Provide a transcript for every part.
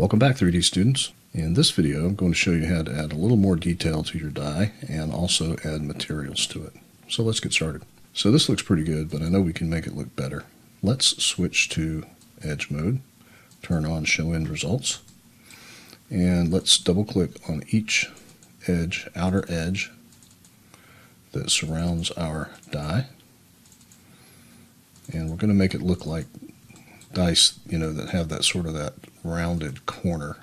Welcome back 3D students. In this video I'm going to show you how to add a little more detail to your die and also add materials to it. So let's get started. So this looks pretty good but I know we can make it look better. Let's switch to edge mode, turn on show end results and let's double click on each edge, outer edge that surrounds our die and we're going to make it look like dice, you know, that have that sort of that rounded corner.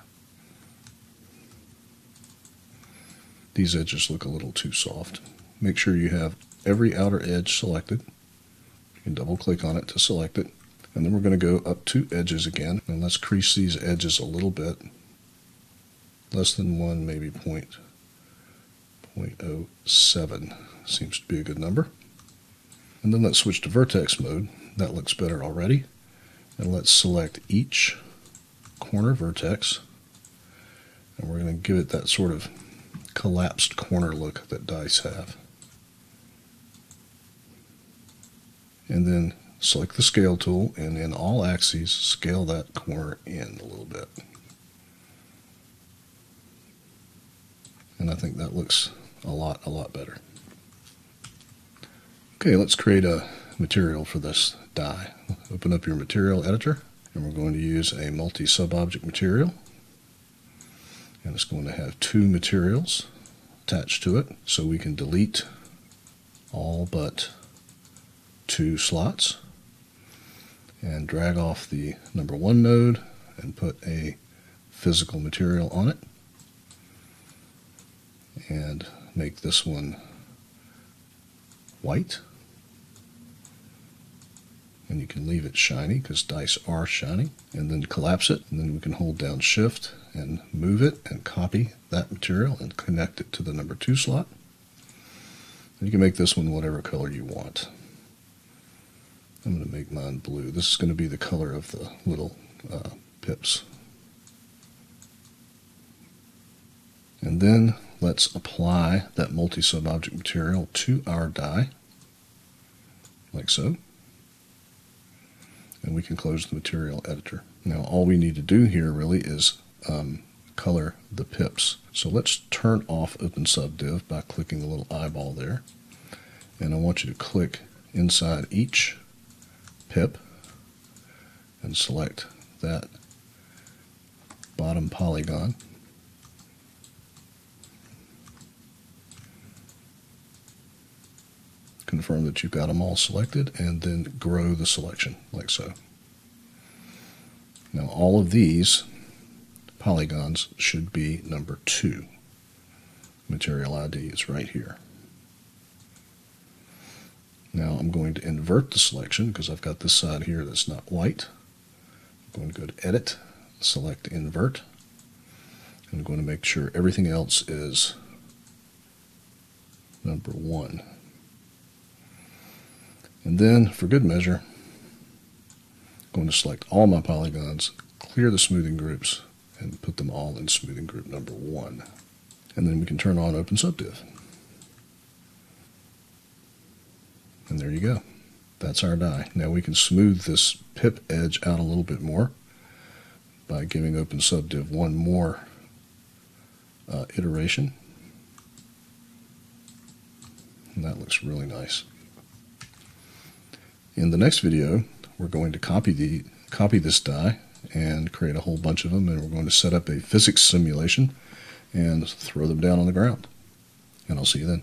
These edges look a little too soft. Make sure you have every outer edge selected. You can double click on it to select it. And then we're going to go up two edges again. And let's crease these edges a little bit. Less than one, maybe point, 0.07 seems to be a good number. And then let's switch to vertex mode. That looks better already. And let's select each corner vertex. And we're going to give it that sort of collapsed corner look that dice have. And then select the scale tool and in all axes scale that corner in a little bit. And I think that looks a lot, a lot better. Okay, let's create a material for this die. Open up your material editor and we're going to use a multi-sub-object material and it's going to have two materials attached to it so we can delete all but two slots and drag off the number one node and put a physical material on it and make this one white and you can leave it shiny because dice are shiny and then collapse it and then we can hold down shift and move it and copy that material and connect it to the number two slot. And you can make this one whatever color you want. I'm going to make mine blue. This is going to be the color of the little uh, pips. And then let's apply that multi-sub object material to our die like so and we can close the material editor. Now all we need to do here really is um, color the pips. So let's turn off Open Subdiv by clicking the little eyeball there. And I want you to click inside each pip and select that bottom polygon. Confirm that you've got them all selected, and then grow the selection like so. Now all of these polygons should be number 2. Material ID is right here. Now I'm going to invert the selection because I've got this side here that's not white. I'm going to go to Edit, select Invert. I'm going to make sure everything else is number 1. And then, for good measure, I'm going to select all my polygons, clear the smoothing groups, and put them all in smoothing group number one. And then we can turn on Open Subdiv. And there you go. That's our die. Now we can smooth this pip edge out a little bit more by giving Open Subdiv one more uh, iteration. And that looks really nice. In the next video, we're going to copy the copy this die and create a whole bunch of them, and we're going to set up a physics simulation and throw them down on the ground. And I'll see you then.